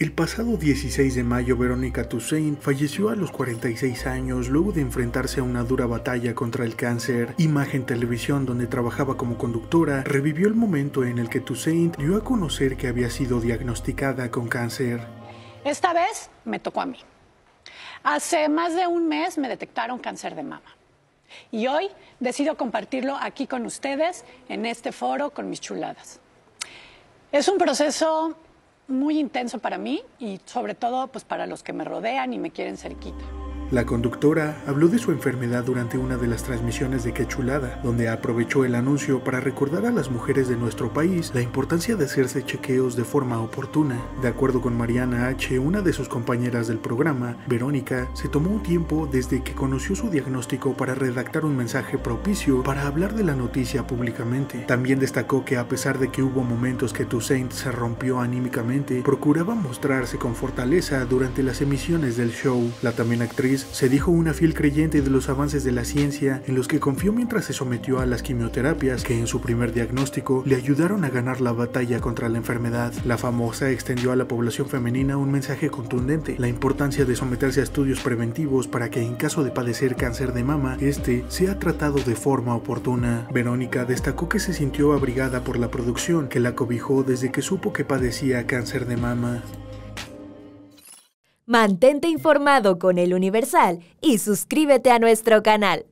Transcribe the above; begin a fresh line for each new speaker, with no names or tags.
El pasado 16 de mayo, Verónica Toussaint falleció a los 46 años luego de enfrentarse a una dura batalla contra el cáncer. Imagen Televisión, donde trabajaba como conductora, revivió el momento en el que Toussaint dio a conocer que había sido diagnosticada con cáncer.
Esta vez me tocó a mí. Hace más de un mes me detectaron cáncer de mama. Y hoy decido compartirlo aquí con ustedes en este foro con mis chuladas. Es un proceso muy intenso para mí y sobre todo pues para los que me rodean y me quieren cerquita.
La conductora habló de su enfermedad durante una de las transmisiones de Quechulada, donde aprovechó el anuncio para recordar a las mujeres de nuestro país la importancia de hacerse chequeos de forma oportuna. De acuerdo con Mariana H., una de sus compañeras del programa, Verónica, se tomó un tiempo desde que conoció su diagnóstico para redactar un mensaje propicio para hablar de la noticia públicamente. También destacó que a pesar de que hubo momentos que Toussaint se rompió anímicamente, procuraba mostrarse con fortaleza durante las emisiones del show. La también actriz se dijo una fiel creyente de los avances de la ciencia en los que confió mientras se sometió a las quimioterapias que en su primer diagnóstico le ayudaron a ganar la batalla contra la enfermedad. La famosa extendió a la población femenina un mensaje contundente, la importancia de someterse a estudios preventivos para que en caso de padecer cáncer de mama, este sea tratado de forma oportuna. Verónica destacó que se sintió abrigada por la producción que la cobijó desde que supo que padecía cáncer de mama.
Mantente informado con el Universal y suscríbete a nuestro canal.